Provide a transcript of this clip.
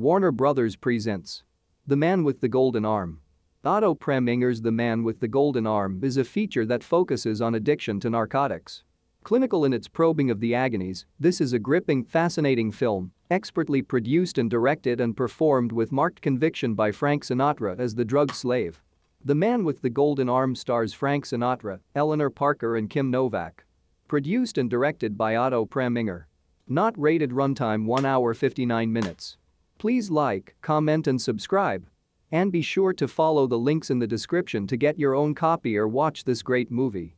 Warner Brothers presents The Man with the Golden Arm. Otto Preminger's The Man with the Golden Arm is a feature that focuses on addiction to narcotics. Clinical in its probing of the agonies, this is a gripping, fascinating film, expertly produced and directed and performed with marked conviction by Frank Sinatra as the drug slave. The Man with the Golden Arm stars Frank Sinatra, Eleanor Parker and Kim Novak. Produced and directed by Otto Preminger. Not rated runtime 1 hour 59 minutes. Please like, comment and subscribe. And be sure to follow the links in the description to get your own copy or watch this great movie.